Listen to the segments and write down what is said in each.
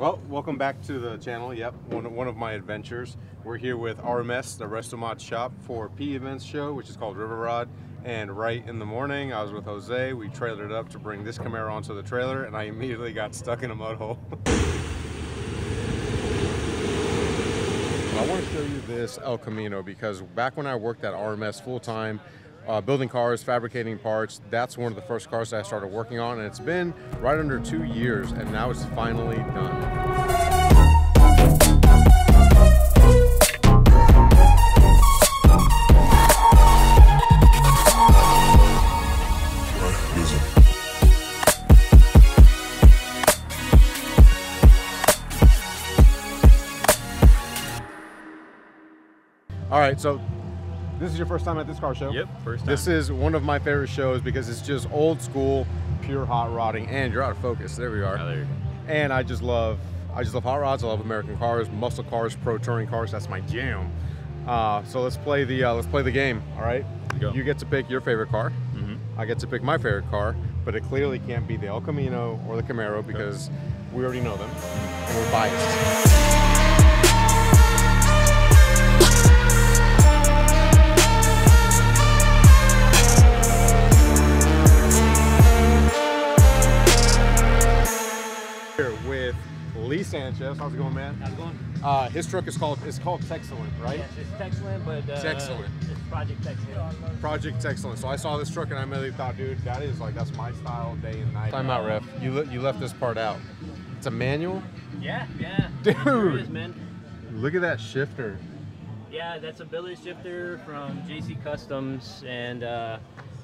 welcome back to the channel. Yep, one, one of my adventures. We're here with RMS, the Restomod shop for P Events show, which is called River Rod. And right in the morning, I was with Jose. We trailered up to bring this Camaro onto the trailer, and I immediately got stuck in a mud hole. I want to show you this El Camino because back when I worked at RMS full time, uh, building cars, fabricating parts. That's one of the first cars I started working on, and it's been right under two years, and now it's finally done. All right, so this is your first time at this car show? Yep, first time. This is one of my favorite shows because it's just old school, pure hot rodding. And you're out of focus. There we are. Oh, there you go. And I just love, I just love hot rods. I love American cars, muscle cars, pro touring cars. That's my jam. Uh, so let's play the uh, let's play the game. All right. Go. You get to pick your favorite car. Mhm. I get to pick my favorite car, but it clearly can't be the El Camino or the Camaro because we already know them and we're biased. Here with Lee Sanchez. How's it going, man? How's it going? Uh, his truck is called it's called Texcellent, right? Yes, it's Texland, but uh, Texland. It's Project Texland. Project Excellent. So I saw this truck and I immediately thought, dude, that is like that's my style day and night. Time out, ref. You le- you left this part out. It's a manual. Yeah, yeah. Dude. It sure is, man. Look at that shifter. Yeah, that's a billet shifter from JC Customs, and uh,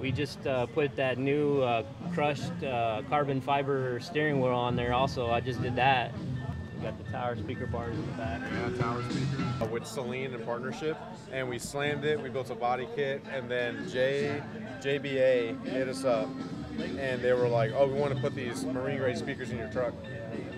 we just uh, put that new uh, crushed uh, carbon fiber steering wheel on there. Also, I just did that. We got the tower speaker bars in the back. Yeah, tower speaker. Uh, With Celine in partnership, and we slammed it. We built a body kit, and then J JBA hit us up, and they were like, "Oh, we want to put these marine grade speakers in your truck."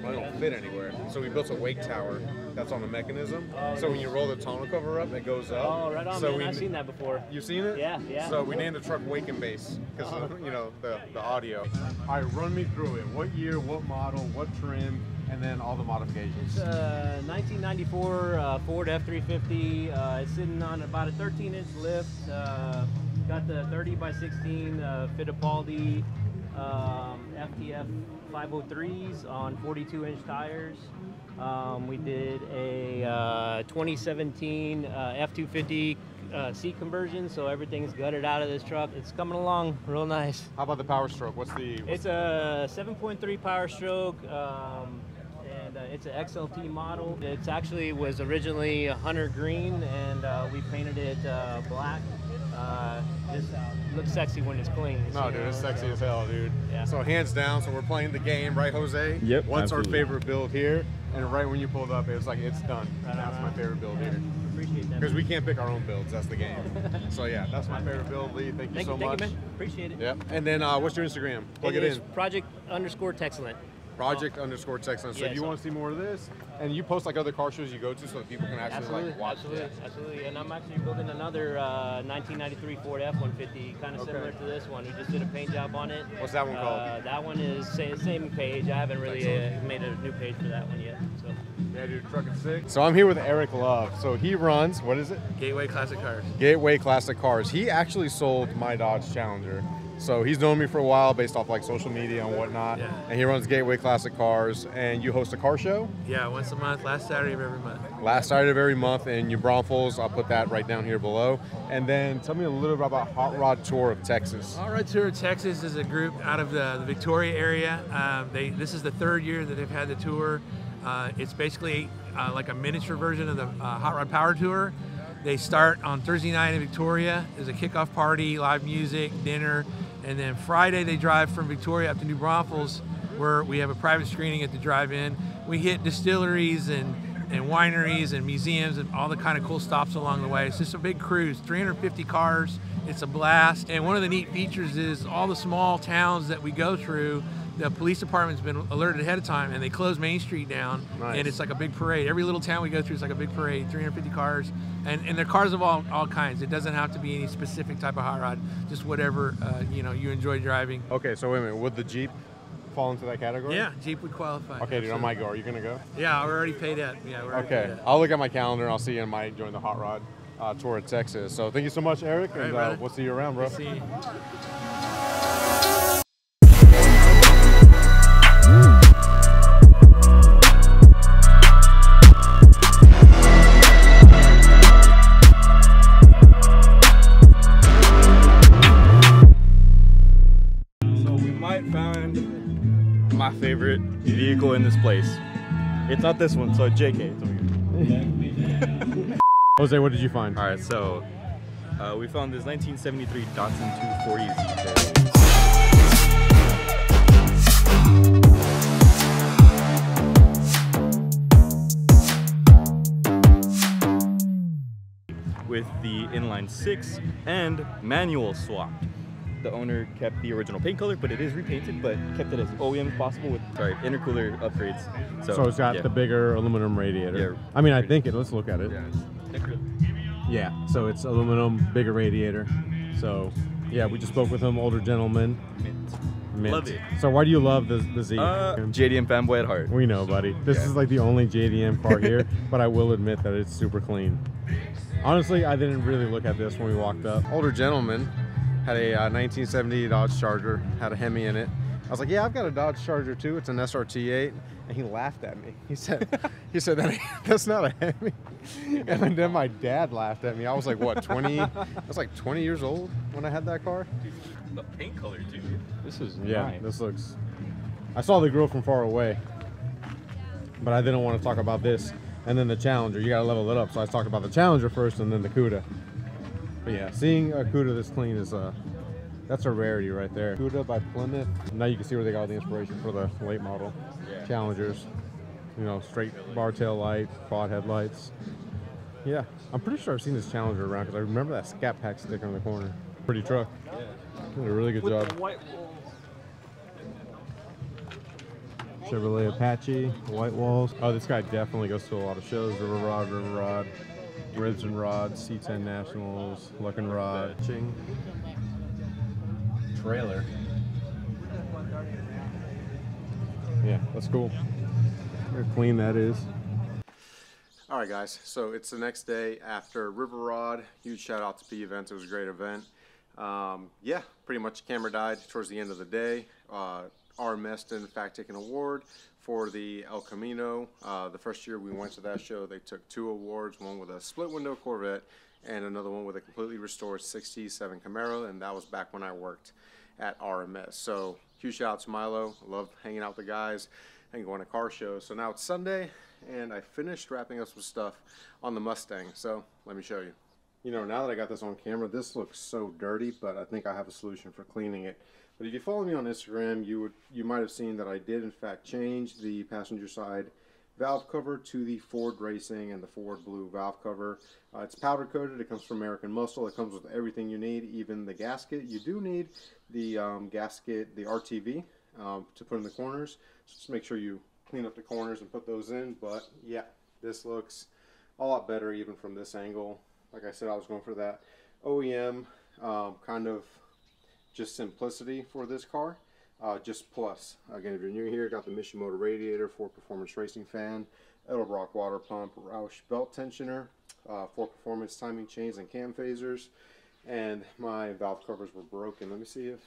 Well, they don't fit anywhere, so we built a wake tower that's on the mechanism. So when you roll the tonneau cover up, it goes up. Oh, right on, so man. we I've seen that before. You've seen it? Yeah, yeah. So we named the truck Wake and Bass because you know the the audio. All right, run me through it. What year? What model? What trim? And then all the modifications. It's a 1994 uh, Ford F350. Uh, it's sitting on about a 13 inch lift. Got the 30 by 16 uh, Fittipaldi um, FTF 503s on 42 inch tires. Um, we did a uh, 2017 uh, F250 uh, seat conversion, so everything's gutted out of this truck. It's coming along real nice. How about the power stroke? What's the? What's It's a 7.3 Power Stroke, um, and uh, it's an XLT model. It actually was originally a hunter green, and uh, we painted it uh, black. Uh, this looks sexy when it's clean. no, you dude, know, it's sexy so- as hell, dude. Yeah. So hands down, so we're playing the game, right, Jose? Yep, What's absolutely. our favorite build here? And right when you pulled up, it was like it's done. Right that's right my favorite build here. Appreciate that. Because we can't pick our own builds. That's the game. so yeah, that's my favorite build, Lee. Thank you thank so you, thank much. you, man. Appreciate it. Yep. And then uh, what's your Instagram? Plug it, is in. Project underscore Texcellent. Project underscore Texan. So Yeah, if you so- want to see more of this, and you post like other car shows you go to, so that people can actually Absolutely, like watch absolutely, it. absolutely. And I'm actually building another uh, 1993 Ford F-150, kind of Okay. similar to this one. We just did a paint job on it. What's that one called? Uh, that one is sa- same page. I haven't really uh, made a new page for that one yet. So Yeah, dude, truck is sick. So I'm here with Eric Love. So he runs. What is it? Gateway Classic Cars. Gateway Classic Cars. He actually sold my Dodge Challenger. So he's known me for a while based off like social media and whatnot. Yeah. And he runs Gateway Classic Cars. And you host a car show Yeah, once a month, last Saturday of every month. last Saturday of every month in New Braunfels. I'll put that right down here below. And then tell me a little bit about Hot Rod Tour of Texas. Hot Rod Tour of Texas is a group out of the, the Victoria area. Um, they this is the third year that they've had the tour. Uh, it's basically uh, like a miniature version of the uh, Hot Rod Power Tour. They start on Thursday night in Victoria. There's a kickoff party, live music, dinner, and then Friday they drive from Victoria up to New Braunfels, where we have a private screening at the drive-in. We hit distilleries and and wineries and museums and all the kind of cool stops along the way. It's just a big cruise, 350 cars. It's a blast. And one of the neat features is all the small towns that we go through. The police department's been alerted ahead of time, and they close Main Street down, Nice. and it's like a big parade. Every little town we go through is like a big parade, 350 cars, and, and they're cars of all, all kinds. It doesn't have to be any specific type of hot rod, just whatever uh, you know you enjoy driving. Okay, so wait a minute. Would the Jeep fall into that category? Yeah, Jeep would qualify. Okay, dude, I might go. Are you gonna go? Yeah, we're already paid up. Yeah, we're Okay. I'll look at my calendar and I'll see you. I might join the hot rod uh, tour in Texas. So thank you so much, Eric, right, and uh, we'll see you around, bro. Not this one, so JK. It's over here. Jose, what did you find? All right, so uh, we found this 1973 Datsun 240Z. With the inline six and manual swap. The owner kept the original paint color, but it is repainted, but kept it as OEM as possible with sorry intercooler upgrades. So, So it's got yeah. the bigger aluminum radiator. Yeah. I mean, I think it. Let's look at it. Yeah. Yeah, so it's aluminum, bigger radiator. So, yeah, we just spoke with him, older gentleman. Mint. Love it. So why do you love the, the Z? Uh, JDM fanboy at heart. we know, buddy. This Yeah. is like the only JDM car here, but I will admit that it's super clean. Honestly, I didn't really look at this when we walked up. Older gentleman had a uh, 1970 Dodge Charger, had a Hemi in it. I was like, "Yeah, I've got a Dodge Charger too. It's an SRT8." And he laughed at me. He said, "He said that that's not a Hemi." And then my dad laughed at me. I was like, "What? 20? I was like 20 years old when I had that car." The paint color too. This is Yeah, nice. this looks. I saw the grill from far away, but I didn't want to talk about this. And then the Challenger, you gotta level it up. So I talked about the Challenger first, and then the Cuda. But yeah, seeing a Cuda this clean is a that's a rarity right there. Cuda by Plymouth. Now you can see where they got all the inspiration for the late model Yeah. Challengers. You know, straight bar tail light, quad headlights. Yeah, I'm pretty sure I've seen this Challenger around because I remember that Scat Pack sticker in the corner. Pretty truck. Yeah. Did a really good With job. white. Chevrolet Apache, white walls. Oh, this guy definitely goes to a lot of shows. River Rod, River Rod, Ribs and Rods, C10 Nationals, Luck and Rod. Ching. Trailer. Yeah, that's cool. Look how clean that is. All right, guys. So it's the next day after River Rod. Huge shout out to P Events. It was a great event. Um, yeah, pretty much camera died towards the end of the day. Uh, RMS did in fact take an award for the El Camino. Uh, the first year we went to that show, they took two awards, one with a split window Corvette and another one with a completely restored 67 Camaro, and that was back when I worked at RMS. So huge shout out to Milo. Love hanging out with the guys and going to car shows. So now it's Sunday, and I finished wrapping up some stuff on the Mustang. So let me show you. You know, now that I got this on camera, this looks so dirty, but I think I have a solution for cleaning it. But if you follow me on Instagram, you would you might have seen that I did in fact change the passenger side valve cover to the Ford Racing and the Ford Blue valve cover. Uh, it's powder coated. It comes from American Muscle. It comes with everything you need, even the gasket. You do need the um, gasket, the RTV, um, to put in the corners. So just make sure you clean up the corners and put those in. But yeah, this looks a lot better even from this angle. Like I said, I was going for that OEM um, kind of just simplicity for this car. Uh, just plus. Again, if you're new here, got the Mishimoto radiator, Ford Performance Racing fan, Edelbrock water pump, Roush belt tensioner, uh, Ford Performance timing chains and cam phasers, and my valve covers were broken. Let me see if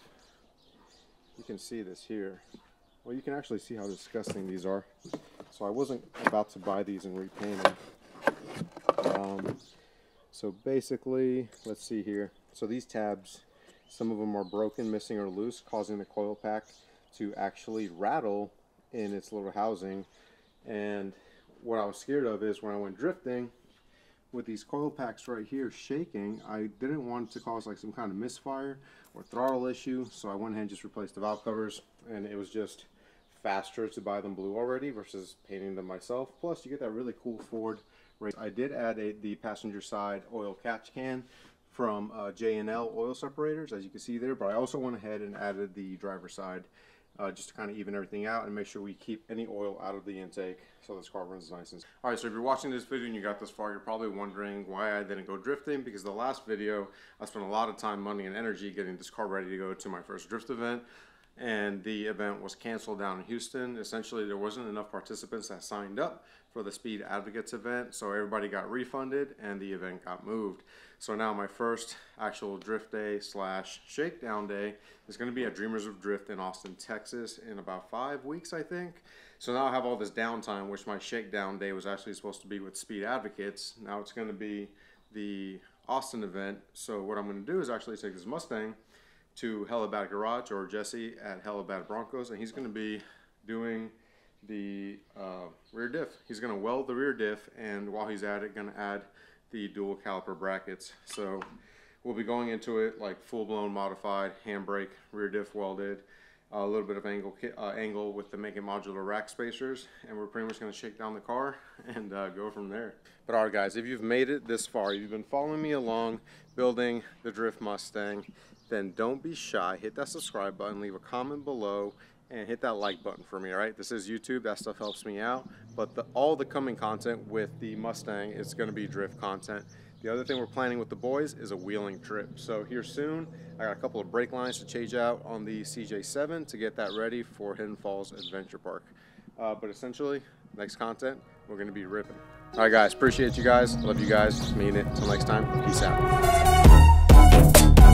you can see this here. Well, you can actually see how disgusting these are. So I wasn't about to buy these and repaint them. Um, so basically, let's see here. So these tabs, some of them are broken, missing, or loose, causing the coil pack to actually rattle in its little housing. And what I was scared of is when I went drifting, with these coil packs right here shaking, I didn't want to cause like some kind of misfire or throttle issue. So I went ahead and just replaced the valve covers and it was just faster to buy them blue already versus painting them myself. Plus you get that really cool Ford race. I did add a, the passenger side oil catch can from uh, J&L oil separators as you can see there, but I also went ahead and added the driver side uh, just to kind of even everything out and make sure we keep any oil out of the intake so this car runs nice and all right so if you're watching this video and you got this far you're probably wondering why I didn't go drifting because the last video I spent a lot of time money and energy getting this car ready to go to my first drift event and the event was canceled down in Houston. Essentially, there wasn't enough participants that signed up for the Speed Advocates event, so everybody got refunded and the event got moved. So now my first actual drift day slash shakedown day is going to be at Dreamers of Drift in Austin, Texas in about five weeks, I think. So now I have all this downtime, which my shakedown day was actually supposed to be with Speed Advocates. Now it's going to be the Austin event. So what I'm going to do is actually take this Mustang to Helibad Garage or Jesse at Helibad Broncos, and he's going to be doing the uh, rear diff. He's going to weld the rear diff, and while he's at it, going to add the dual caliper brackets. So we'll be going into it like full-blown modified handbrake, rear diff welded, a little bit of angle uh, angle with the Make It Modular rack spacers, and we're pretty much going to shake down the car and uh, go from there. But all right, guys, if you've made it this far, you've been following me along building the Drift Mustang, then don't be shy. Hit that subscribe button, leave a comment below, and hit that like button for me, all right? This is YouTube. That stuff helps me out. But the, all the coming content with the Mustang is going to be drift content. The other thing we're planning with the boys is a wheeling trip. So here soon, I got a couple of brake lines to change out on the CJ7 to get that ready for Hidden Falls Adventure Park. Uh, but essentially, next content, we're going to be ripping. All right, guys. Appreciate you guys. Love you guys. Mean it. Until next time. Peace out.